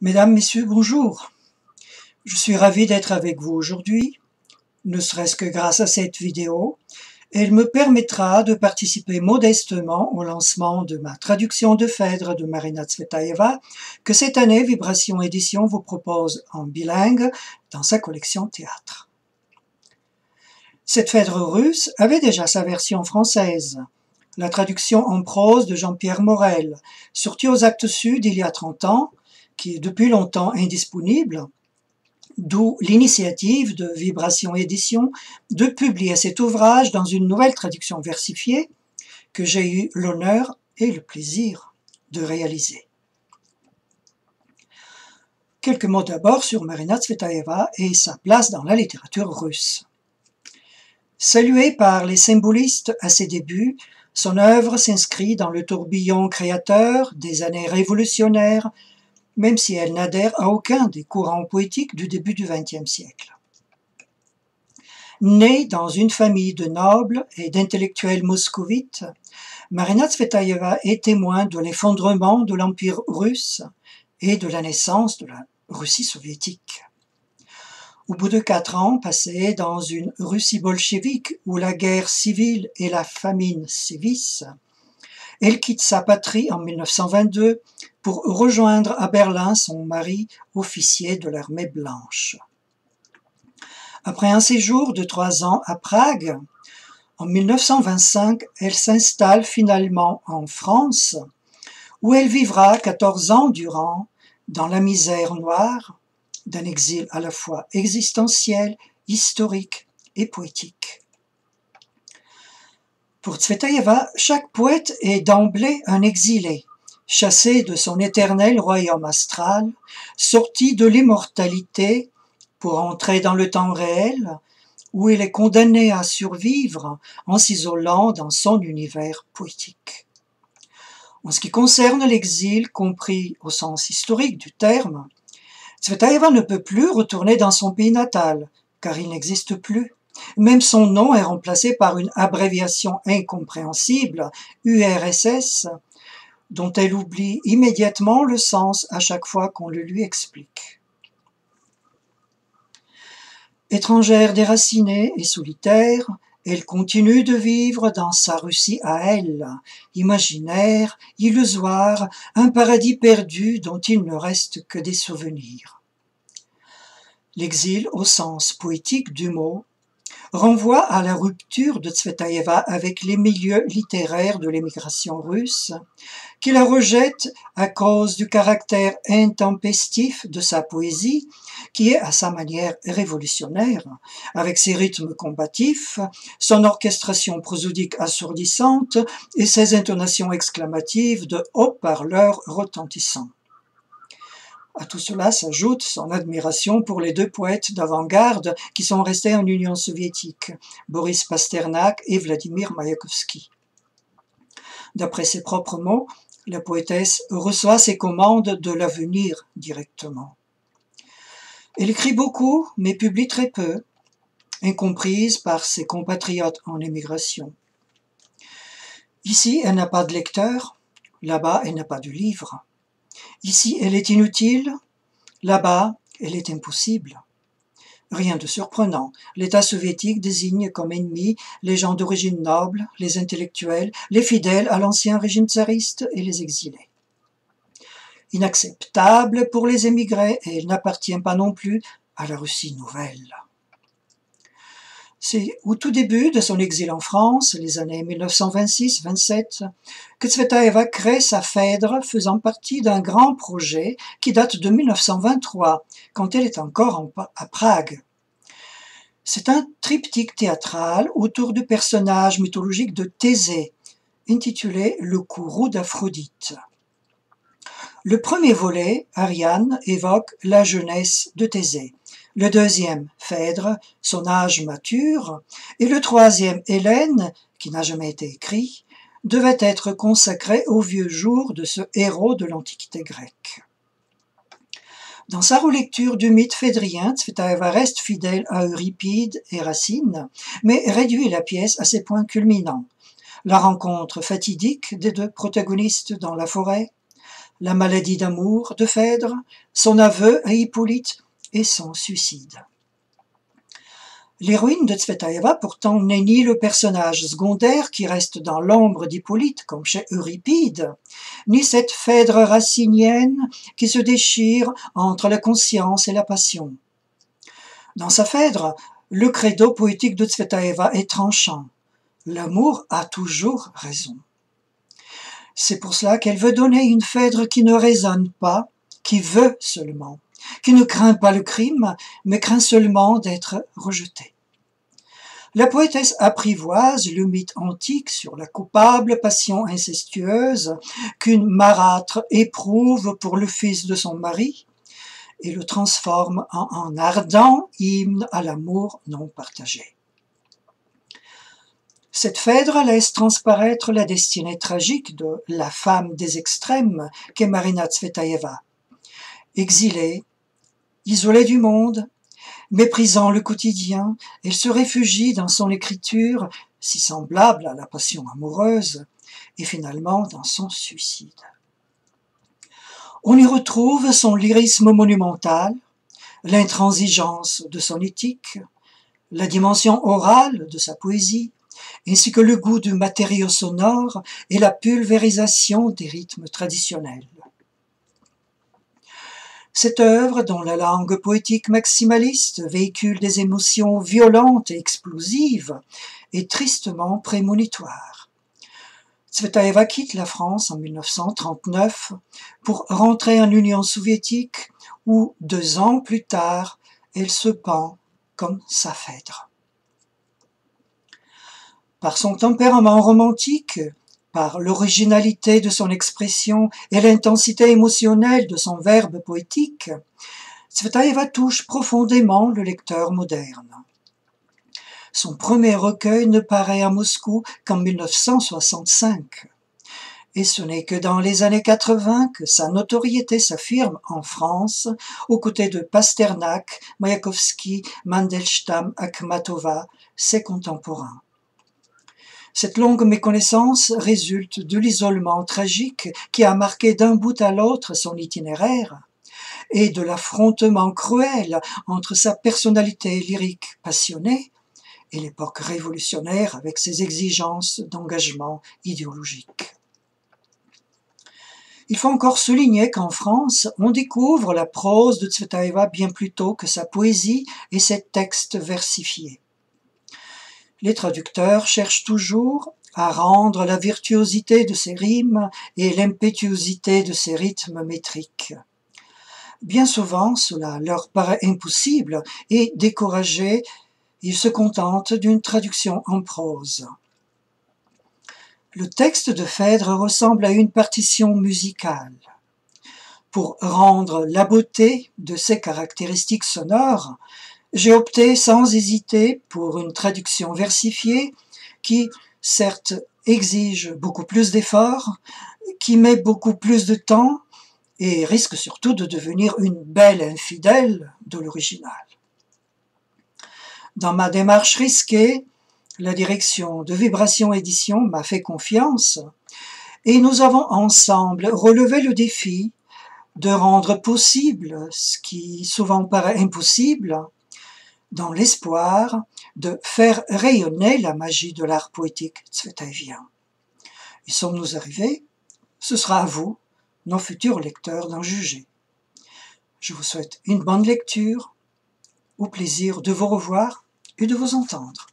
Mesdames, Messieurs, bonjour. Je suis ravi d'être avec vous aujourd'hui, ne serait-ce que grâce à cette vidéo. Elle me permettra de participer modestement au lancement de ma traduction de Phèdre de Marina Tsvetaeva, que cette année Vibration Édition vous propose en bilingue dans sa collection théâtre. Cette Phèdre russe avait déjà sa version française, la traduction en prose de Jean-Pierre Morel, sortie aux Actes Sud il y a 30 ans, qui est depuis longtemps indisponible, d'où l'initiative de Vibration Édition de publier cet ouvrage dans une nouvelle traduction versifiée que j'ai eu l'honneur et le plaisir de réaliser. Quelques mots d'abord sur Marina Tsvetaeva et sa place dans la littérature russe. Saluée par les symbolistes à ses débuts, son œuvre s'inscrit dans le tourbillon créateur des années révolutionnaires même si elle n'adhère à aucun des courants poétiques du début du XXe siècle. Née dans une famille de nobles et d'intellectuels moscovites, Marina Tsvetaeva est témoin de l'effondrement de l'Empire russe et de la naissance de la Russie soviétique. Au bout de quatre ans passés dans une Russie bolchevique où la guerre civile et la famine sévissent, elle quitte sa patrie en 1922 pour rejoindre à Berlin son mari, officier de l'armée blanche. Après un séjour de trois ans à Prague, en 1925, elle s'installe finalement en France, où elle vivra 14 ans durant dans la misère noire d'un exil à la fois existentiel, historique et poétique. Pour Tsvetaeva, chaque poète est d'emblée un exilé, chassé de son éternel royaume astral, sorti de l'immortalité pour entrer dans le temps réel, où il est condamné à survivre en s'isolant dans son univers poétique. En ce qui concerne l'exil, compris au sens historique du terme, Tsvetaeva ne peut plus retourner dans son pays natal, car il n'existe plus. Même son nom est remplacé par une abréviation incompréhensible, URSS, dont elle oublie immédiatement le sens à chaque fois qu'on le lui explique. Étrangère déracinée et solitaire, elle continue de vivre dans sa Russie à elle, imaginaire, illusoire, un paradis perdu dont il ne reste que des souvenirs. L'exil au sens poétique du mot renvoie à la rupture de Tsvetaeva avec les milieux littéraires de l'émigration russe, qui la rejette à cause du caractère intempestif de sa poésie, qui est à sa manière révolutionnaire, avec ses rythmes combatifs, son orchestration prosodique assourdissante et ses intonations exclamatives de haut-parleurs retentissants. À tout cela s'ajoute son admiration pour les deux poètes d'avant-garde qui sont restés en Union soviétique, Boris Pasternak et Vladimir Mayakovsky. D'après ses propres mots, la poétesse reçoit ses commandes de l'avenir directement. Elle écrit beaucoup, mais publie très peu, incomprise par ses compatriotes en émigration. Ici, elle n'a pas de lecteur, là-bas, elle n'a pas de livre. Ici, elle est inutile, là-bas, elle est impossible. Rien de surprenant. L'État soviétique désigne comme ennemis les gens d'origine noble, les intellectuels, les fidèles à l'ancien régime tsariste et les exilés. Inacceptable pour les émigrés et elle n'appartient pas non plus à la Russie nouvelle. C'est au tout début de son exil en France, les années 1926-27, que Tsvetaeva crée sa Phèdre faisant partie d'un grand projet qui date de 1923, quand elle est encore à Prague. C'est un triptyque théâtral autour du personnage mythologique de Thésée, intitulé Le courroux d'Aphrodite. Le premier volet, Ariane, évoque la jeunesse de Thésée. Le deuxième, Phèdre, son âge mature, et le troisième, Hélène, qui n'a jamais été écrit, devait être consacré au vieux jour de ce héros de l'Antiquité grecque. Dans sa relecture du mythe phédrien, Tsvetaeva reste fidèle à Euripide et Racine, mais réduit la pièce à ses points culminants. La rencontre fatidique des deux protagonistes dans la forêt, la maladie d'amour de Phèdre, son aveu à Hippolyte et son suicide. L'héroïne de Tsvetaeva pourtant n'est ni le personnage secondaire qui reste dans l'ombre d'Hippolyte comme chez Euripide, ni cette Phèdre racinienne qui se déchire entre la conscience et la passion. Dans sa Phèdre, le credo poétique de Tsvetaeva est tranchant. L'amour a toujours raison. C'est pour cela qu'elle veut donner une Phèdre qui ne raisonne pas, qui veut seulement, qui ne craint pas le crime, mais craint seulement d'être rejetée. La poétesse apprivoise le mythe antique sur la coupable passion incestueuse qu'une marâtre éprouve pour le fils de son mari et le transforme en un ardent hymne à l'amour non partagé. Cette Phèdre laisse transparaître la destinée tragique de la femme des extrêmes qu'est Marina Tsvetaeva. Exilée, isolée du monde, Méprisant le quotidien, elle se réfugie dans son écriture, si semblable à la passion amoureuse, et finalement dans son suicide. On y retrouve son lyrisme monumental, l'intransigeance de son éthique, la dimension orale de sa poésie, ainsi que le goût du matériau sonore et la pulvérisation des rythmes traditionnels. Cette œuvre, dont la langue poétique maximaliste véhicule des émotions violentes et explosives, est tristement prémonitoire. Tsvetaeva quitte la France en 1939 pour rentrer en Union soviétique où, deux ans plus tard, elle se pend comme sa phèdre. Par son tempérament romantique, par l'originalité de son expression et l'intensité émotionnelle de son verbe poétique, Tsvetaeva touche profondément le lecteur moderne. Son premier recueil ne paraît à Moscou qu'en 1965. Et ce n'est que dans les années 80 que sa notoriété s'affirme en France, aux côtés de Pasternak, Mayakovsky, Mandelstam, Akhmatova, ses contemporains. Cette longue méconnaissance résulte de l'isolement tragique qui a marqué d'un bout à l'autre son itinéraire et de l'affrontement cruel entre sa personnalité lyrique passionnée et l'époque révolutionnaire avec ses exigences d'engagement idéologique. Il faut encore souligner qu'en France, on découvre la prose de Tsvetaeva bien plus tôt que sa poésie et ses textes versifiés les traducteurs cherchent toujours à rendre la virtuosité de ses rimes et l'impétuosité de ses rythmes métriques. Bien souvent, cela leur paraît impossible et découragés, ils se contentent d'une traduction en prose. Le texte de Phèdre ressemble à une partition musicale. Pour rendre la beauté de ses caractéristiques sonores, j'ai opté sans hésiter pour une traduction versifiée qui, certes, exige beaucoup plus d'efforts, qui met beaucoup plus de temps et risque surtout de devenir une belle infidèle de l'original. Dans ma démarche risquée, la direction de Vibration Édition m'a fait confiance et nous avons ensemble relevé le défi de rendre possible ce qui souvent paraît impossible, dans l'espoir de faire rayonner la magie de l'art poétique tsvetaevien. Y sommes-nous arrivés Ce sera à vous, nos futurs lecteurs, d'en juger. Je vous souhaite une bonne lecture, au plaisir de vous revoir et de vous entendre.